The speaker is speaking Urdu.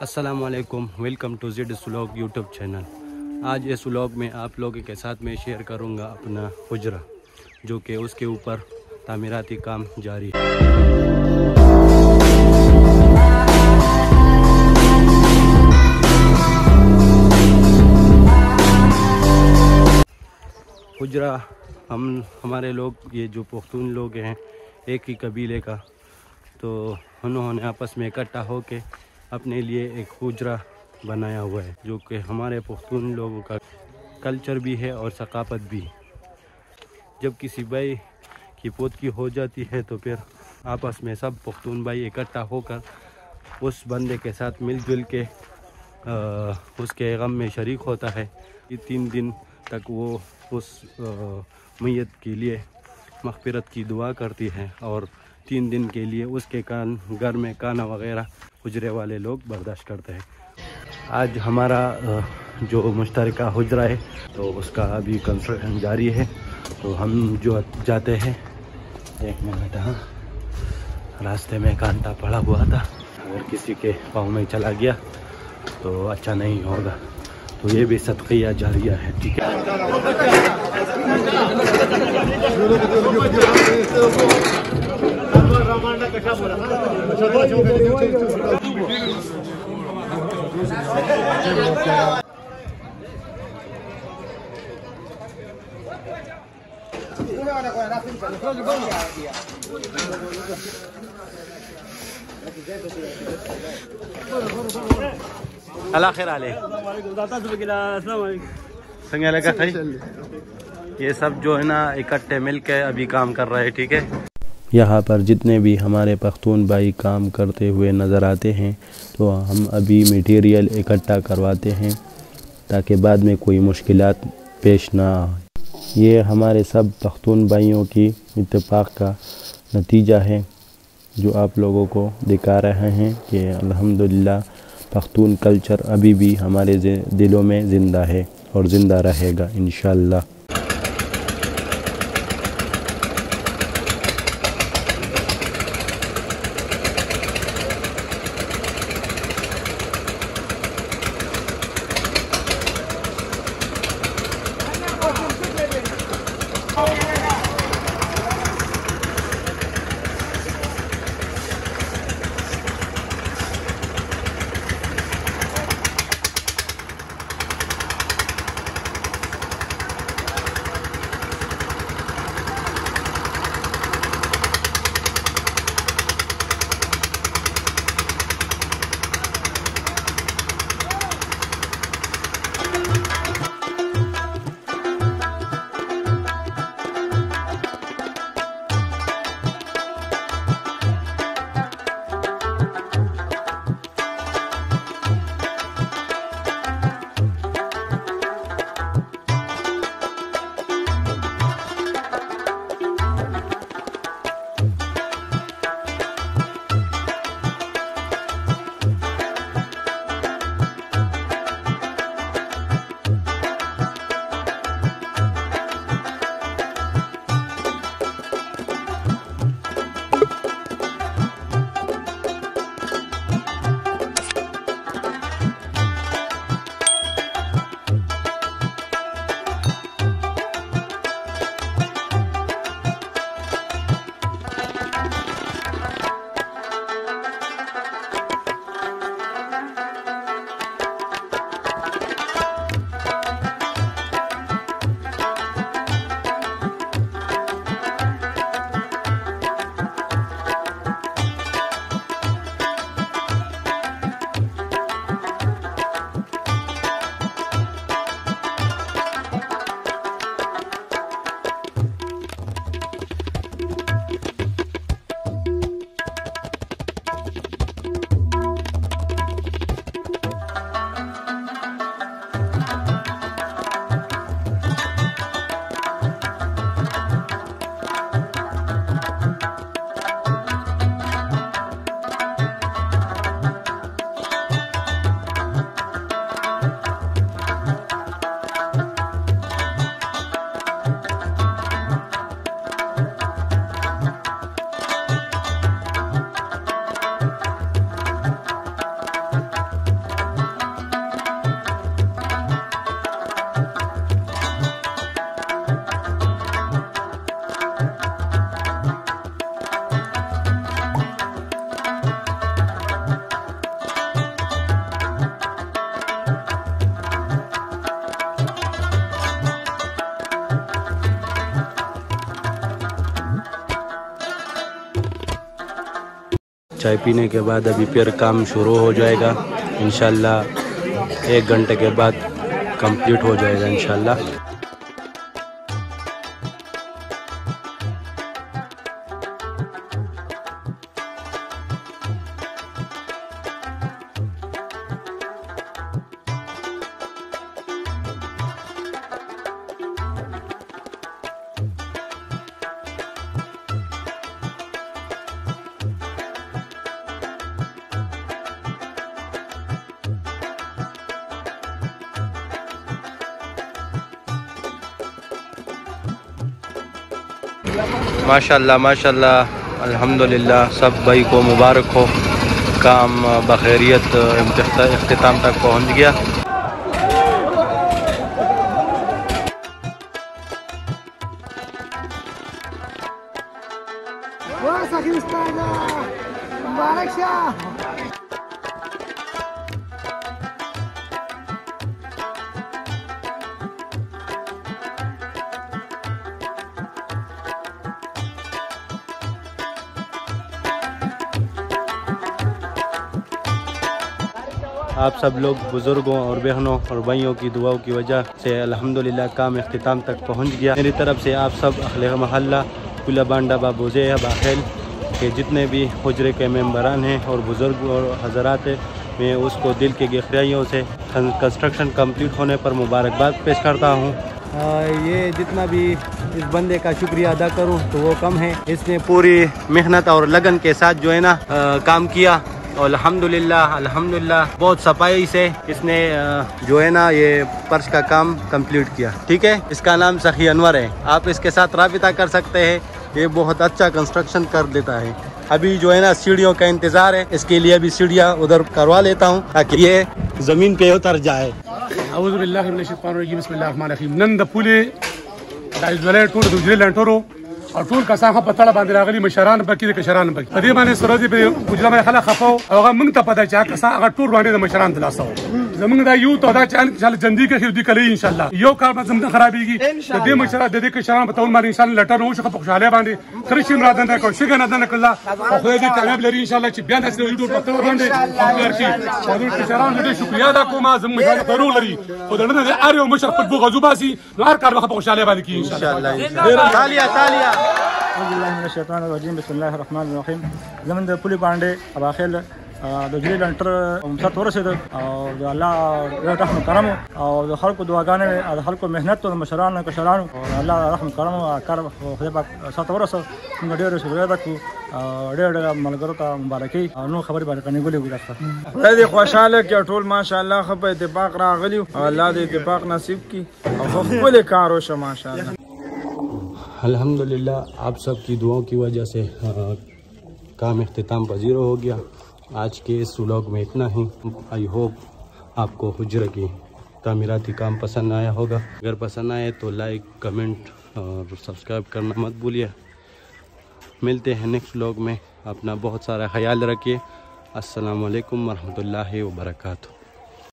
السلام علیکم، ویلکم ٹو زیڈ سلوگ یوٹیوب چینل۔ آج اس ولاگ میں آپ لوگوں کے ساتھ میں شیئر کروں گا اپنا حجرہ، جو کہ اس کے اوپر تعمیراتی کام جاری ہے۔ حجرہ، ہم، ہمارے لوگ، یہ جو پختون لوگ ہیں، ایک ہی قبیلے کا، تو انہوں نے آپس میں اکٹھا ہو کے اپنے لیے ایک حجرہ بنایا ہوا ہے، جو کہ ہمارے پختون لوگوں کا کلچر بھی ہے اور ثقافت بھی جب کسی بھائی کی پوتکی ہو جاتی ہے تو پھر آپس میں سب پختون بھائی اکٹھا ہو کر اس بندے کے ساتھ مل جل کے اس کے غم میں شریک ہوتا ہے۔ یہ تین دن تک وہ اس میت کے لیے مغفرت کی دعا کرتی ہے اور تین دن کے لیے اس کے کان، گھر میں کانا وغیرہ حجرے والے لوگ برداشت کرتے ہیں آج ہمارا جو مشترکہ حجرہ ہے تو اس کا ابھی کنسٹرکشن جاری ہے تو ہم جو جاتے ہیں ایک منٹ ہاں راستے میں کانٹا پڑا ہوا تھا اگر کسی کے پاؤں میں چلا گیا تو اچھا نہیں ہوگا تو یہ بھی صدقیہ جاریہ ہے ٹھیک ہے اللہ خیر علیہ۔ سنگے لگا تھا یہ سب جو ہے نا اکٹھے مل کے ابھی کام کر رہے ٹھیک ہے؟ یہاں پر جتنے بھی ہمارے پختون بھائی کام کرتے ہوئے نظر آتے ہیں، تو ہم ابھی میٹیریل اکٹھا کرواتے ہیں تاکہ بعد میں کوئی مشکلات پیش نہ آئے۔ یہ ہمارے سب پختون بھائیوں کی اتفاق کا نتیجہ ہے، جو آپ لوگوں کو دکھا رہے ہیں کہ الحمدللہ پختون کلچر ابھی بھی ہمارے دلوں میں زندہ ہے اور زندہ رہے گا انشاءاللہ۔ چائے پینے کے بعد ابھی پھر کام شروع ہو جائے گا۔ انشاءاللہ ایک گھنٹے کے بعد کمپلیٹ ہو جائے گا انشاءاللہ۔ ماشاء اللہ ماشاء اللہ الحمد للہ سب بھائی کو مبارک ہو۔ کام، بخیریت اختتام تک پہنچ گیا۔ آپ سب لوگ بزرگوں اور بہنوں اور بھائیوں کی دعاؤں کی وجہ سے الحمدللہ کام اختتام تک پہنچ گیا۔ میری طرف سے آپ سب اخلیق محلہ کلا بانڈا بابوزے باخیل کے جتنے بھی حجرے کے ممبران ہیں اور بزرگ اور حضرات ہیں، میں اس کو دل کے گہرائیوں سے کنسٹرکشن کمپلیٹ ہونے پر مبارکباد پیش کرتا ہوں۔ یہ جتنا بھی اس بندے کا شکریہ ادا کروں تو وہ کم ہے اس نے پوری محنت اور لگن کے ساتھ جو ہے نا کام کیا۔ الحمدللہ الحمدللہ۔ بہت صفائی سے اس نے جو ہے نا، یہ پرش کا کام کمپلیٹ کیا۔ ٹھیک ہے؟ اس کا نام سخی انور ہے۔ آپ اس کے ساتھ رابطہ کر سکتے ہیں۔ یہ بہت اچھا کنسٹرکشن کر دیتا ہے۔ ابھی جو ہے نا، سیڑھیوں کا انتظار ہے۔ اس کے لیے ابھی سیڑھیاں ادھر کروا لیتا ہوں تاکہ یہ زمین پہ اتر جائے۔ اعوذ باللہ من الشیطان الرجیم۔ بسم اللہ الرحمن الرحیم۔ نن د پولې د ازولې ټول او ټول کسان په تړه باندې راغلي مشران پکې د کشران پکې. په دې باندې سره دې په وجره باندې خلک خفاو او هغه موږ ته پته چې هغه کسان هغه ټول باندې د مشران د لاسه زمونږ دا یو ته دا چې ان شاء الله جندي کې دي کلی ان شاء الله یو کار به زمونږ خرابېږي. د دې مشران د دې کشران په تول باندې ان شاء الله لټر نو شخه په خوشاله باندې. خري شي مراد نه کو شګه نه نه کله خو دې کامیاب لري ان شاء الله چې بیا داسې یو ټول پته باندې خیر شي. د کشران دې شکریا دا کومه زموږ مشران ضرور لري. او د نن د اړ یو مشر په بوغه زوباسي نو هر کار به په خوشاله باندې کی ان شاء الله تالیا تالیا. اعوذ بالله من الشیطان الرجیم. بسم الله الرحمن الرحیم. زمون د پولی باندې اباخیل د جری لنټر امسات ورسید او د الله یو رحم کرم او د خلکو دعاګانې د خلکو مهنت او مشران کشران او الله رحم کرم او کار خدای پاک سات ورسو موږ ډېر شکر ادا کوو ډېر ډېر ملګرو ته مبارکي او نو خبرې باندې کني ګولې ګرځته خدای دې خوشاله کې ټول ماشاءالله خپ اتفاق راغلی او الله دې اتفاق نصیب کړي او خپل کار وشه ماشاءالله الحمدللہ آپ سب کی دعاؤں کی وجہ سے کام اختتام پذیر ہو گیا آج کے اس ولاگ میں اتنا ہی۔ آئی ہوپ آپ کو حجر کی تعمیراتی کام پسند آیا ہوگا۔ اگر پسند آئے تو لائک کمنٹ اور سبسکرائب کرنا مت بھولیے۔ ملتے ہیں نیکسٹ ولاگ میں۔ اپنا بہت سارا خیال رکھیے۔ السلام علیکم ورحمۃ اللہ وبرکاتہ۔